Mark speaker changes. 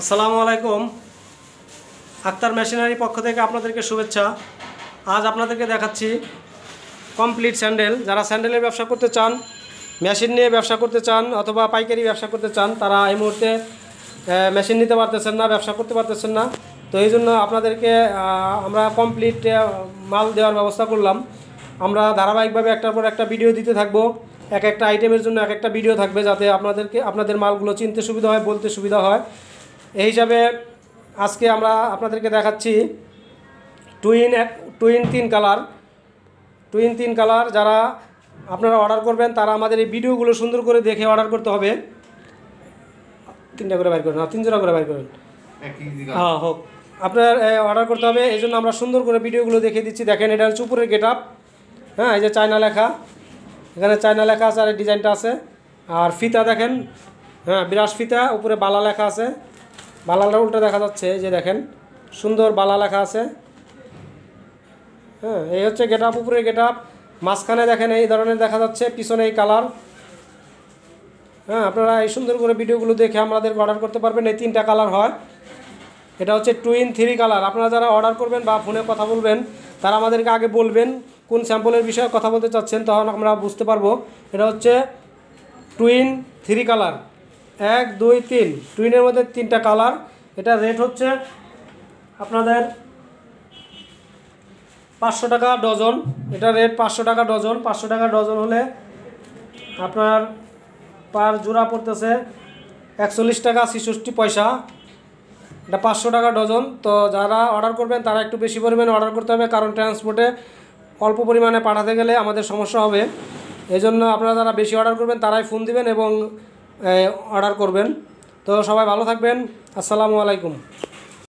Speaker 1: আসসালামু আলাইকুম। আক্তার মেশিনারি পক্ষ থেকে আপনাদেরকে শুভেচ্ছা। আজ আপনাদেরকে দেখাচ্ছি কমপ্লিট স্যান্ডেল। যারা স্যান্ডেলের ব্যবসা করতে চান, মেশিন নিয়ে ব্যবসা করতে চান অথবা পাইকারি ব্যবসা করতে চান, তারা এই মুহূর্তে মেশিন নিতে পারতেছেন না, ব্যবসা করতে পারতেছেন না। তো এই জন্য আপনাদেরকে আমরা কমপ্লিট মাল দেওয়ার ব্যবস্থা করলাম। আমরা ধারাবাহিকভাবে একটার পর একটা ভিডিও দিতে থাকব। এক একটা আইটেমের জন্য এক একটা ভিডিও থাকবে যাতে আপনাদেরকে, আপনাদের মালগুলো চিনতে সুবিধা হয়, বলতে সুবিধা হয়। এই হিসাবে আজকে আমরা আপনাদেরকে দেখাচ্ছি টুইন এক টুইন তিন কালার টুইন তিন কালার যারা আপনারা অর্ডার করবেন তারা আমাদের এই ভিডিওগুলো সুন্দর করে দেখে অর্ডার করতে হবে। তিনটা করে বাইর করেন তিন জোড়া করে বাইর করেন। হ্যাঁ হোক। আপনার অর্ডার করতে হবে এই জন্য আমরা সুন্দর করে ভিডিওগুলো দেখিয়ে দিচ্ছি। দেখেন এটা হচ্ছে উপরের গেট আপ হ্যাঁ এই যে চায়না লেখা। এখানে চায়না লেখা আছে আর ডিজাইনটা আছে। আর ফিতা দেখেন। হ্যাঁ বিরাস ফিতা উপরে বালা লেখা আছে। বালাটা উল্টো দেখা যাচ্ছে যে দেখেন, সুন্দর বালা লেখা আছে। হ্যাঁ এই হচ্ছে গেট আপ উপরে গেট আপ। মাঝখানে দেখেন, এই ধরনের দেখা যাচ্ছে, পিছনে এই কালার। হ্যাঁ আপনারা এই সুন্দর করে ভিডিওগুলো দেখে আমাদের অর্ডার করতে পারবেন, এই তিনটা কালার হয়। এটা হচ্ছে টুইন থ্রি কালার। আপনারা যারা অর্ডার করবেন বা ফোনে কথা বলবেন, তারা আমাদেরকে আগে বলবেন, কোন স্যাম্পলের বিষয়ে কথা বলতে চাচ্ছেন, তখন আমরা বুঝতে পারব। এটা হচ্ছে টুইন থ্রি কালার। এক, দুই, তিন। টুইনের মধ্যে তিনটা কালার এটা রেট হচ্ছে আপনাদের পাঁচশো টাকা ডজন এটা রেট পাঁচশো টাকা ডজন পাঁচশো টাকা ডজন হলে আপনার পার জোড়া পড়তেছে একচল্লিশ টাকা ছেষট্টি পয়সা। এটা পাঁচশো টাকা ডজন তো যারা অর্ডার করবেন, তারা একটু বেশি পরিমাণে অর্ডার করতে হবে, কারণ ট্রান্সপোর্টে অল্প পরিমাণে পাঠাতে গেলে আমাদের সমস্যা হবে। এই জন্য আপনারা যারা বেশি অর্ডার করবেন, তারাই ফোন দিবেন এবং অর্ডার করবেন। তো সবাই ভালো থাকবেন। আসসালামু আলাইকুম।